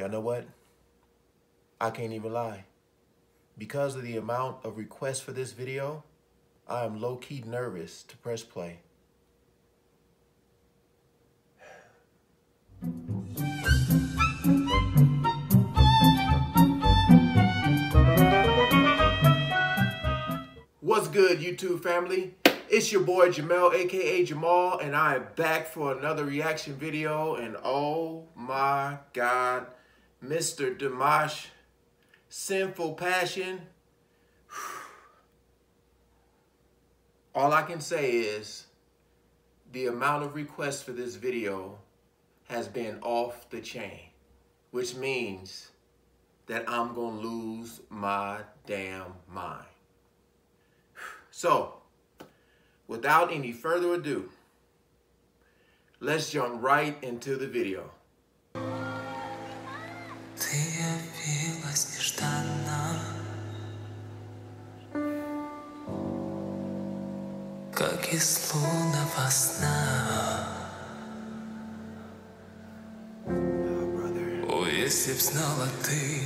Y'all know what? I can't even lie. Because of the amount of requests for this video, I am low-key nervous to press play. What's good, YouTube family? It's your boy Jamel, aka Jamal, and I am back for another reaction video. And oh my God, Mr. Dimash, Sinful Passion. All I can say is the amount of requests for this video has been off the chain, which means that I'm gonna lose my damn mind. So, without any further ado, let's jump right into the video. Ты явилась нежданно, как из лунного сна. О, если б знала ты,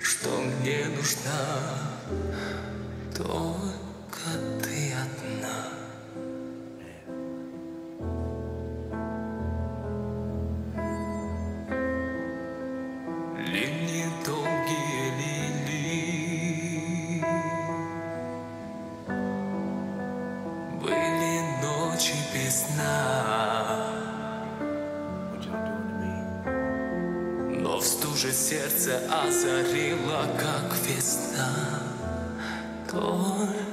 что мне нужна, только уже сердце озарило, как весна. Твой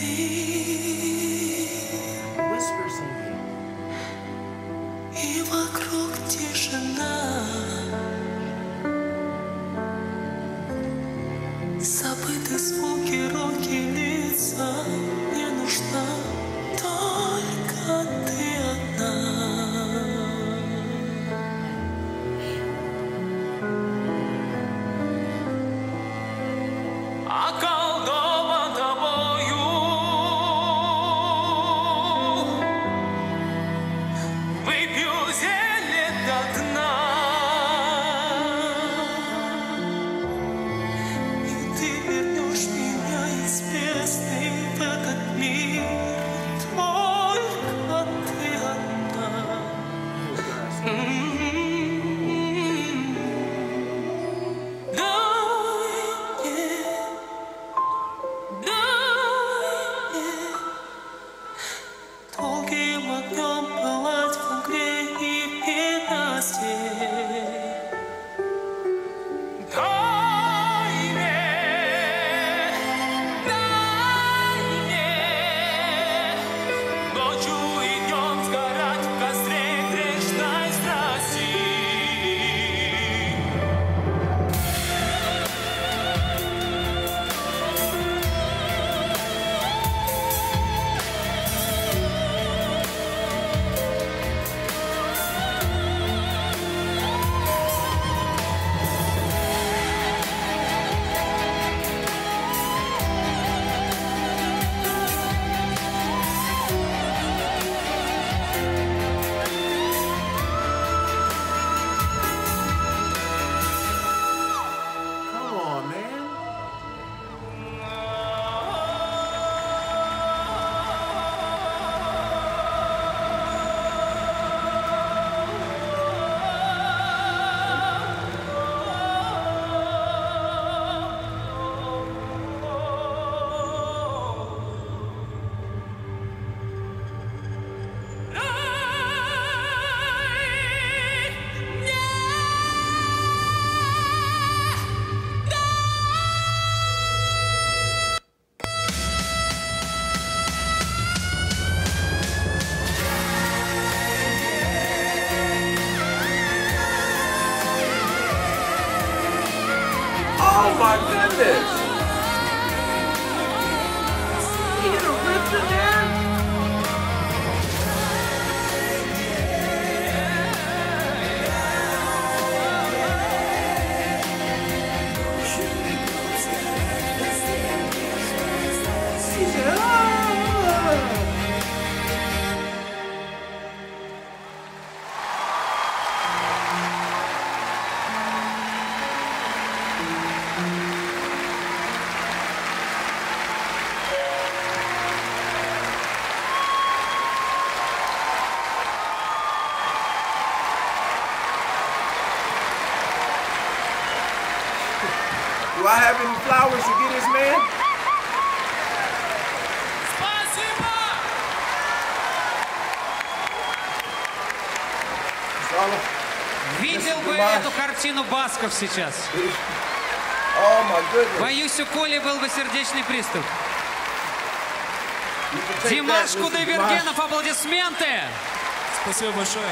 see. Do I have any flowers to get this man? A- Видел бы эту картину Басков сейчас. Oh my goodness. Боюсь, у Коли был бы сердечный приступ. Димаш. Кудайбергенов, аплодисменты! Спасибо большое.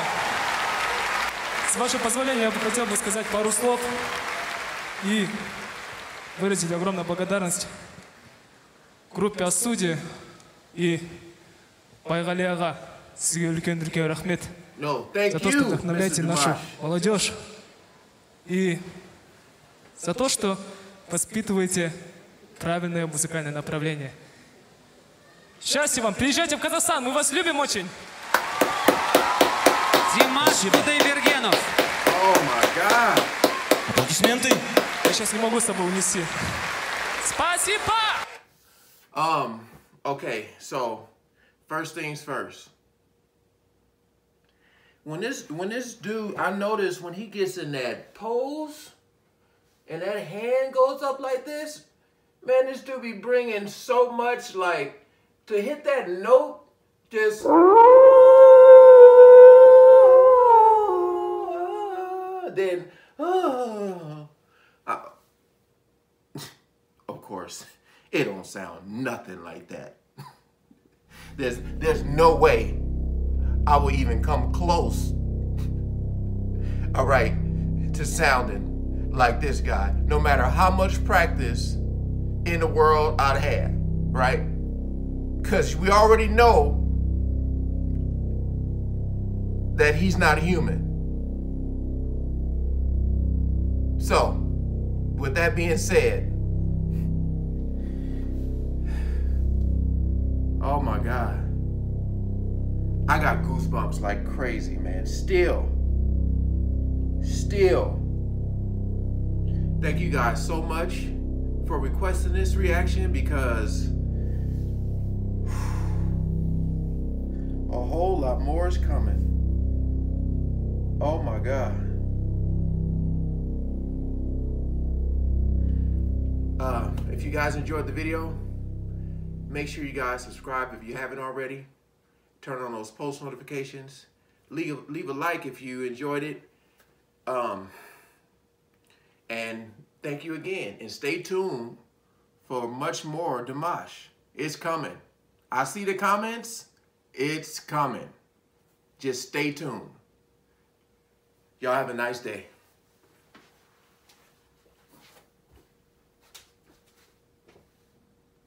С вашего позволения, я бы хотел бы сказать пару слов и выразить огромную благодарность группе Асуди и Байгали аға сізге рахмет No, за то, что вдохновляете нашу молодежь и за то, что воспитываете правильное музыкальное направление. Счастья вам! Приезжайте в Казахстан, мы вас любим очень! Димаш Кудайбергенов. Oh. Аплодисменты. Я сейчас не могу с собой унести. Спасибо! Um, okay, so first things first. When this when this dude, I notice when he gets in that pose and that hand goes up like this, man, this dude be bringing so much like to hit that note, just then I- of course, it don't sound nothing like that. There's there's no way I will even come close. All right, to sounding like this guy, no matter how much practice in the world I'd had, right? Cause we already know that he's not human. So, with that being said, oh my God. I got goosebumps like crazy, man. Still. Still. Thank you guys so much for requesting this reaction because a whole lot more is coming. Oh my God. Uh, if you guys enjoyed the video, make sure you guys subscribe if you haven't already. Turn on those post notifications. Leave, leave a like if you enjoyed it. Um, and thank you again. And stay tuned for much more Dimash. It's coming. I see the comments. It's coming. Just stay tuned. Y'all have a nice day.